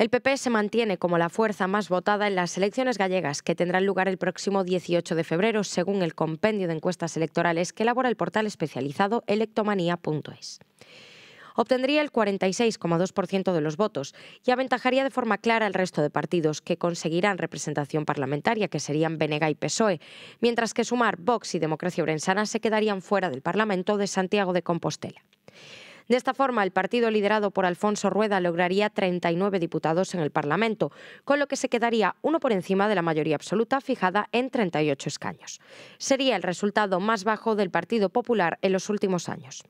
El PP se mantiene como la fuerza más votada en las elecciones gallegas que tendrán lugar el próximo 18 de febrero, según el compendio de encuestas electorales que elabora el portal especializado electomanía.es obtendría el 46,2% de los votos y aventajaría de forma clara al resto de partidos que conseguirán representación parlamentaria, que serían Benega y PSOE, mientras que Sumar, Vox y Democracia Orensana se quedarían fuera del Parlamento de Santiago de Compostela. De esta forma, el partido liderado por Alfonso Rueda lograría 39 diputados en el Parlamento, con lo que se quedaría uno por encima de la mayoría absoluta fijada en 38 escaños. Sería el resultado más bajo del Partido Popular en los últimos años.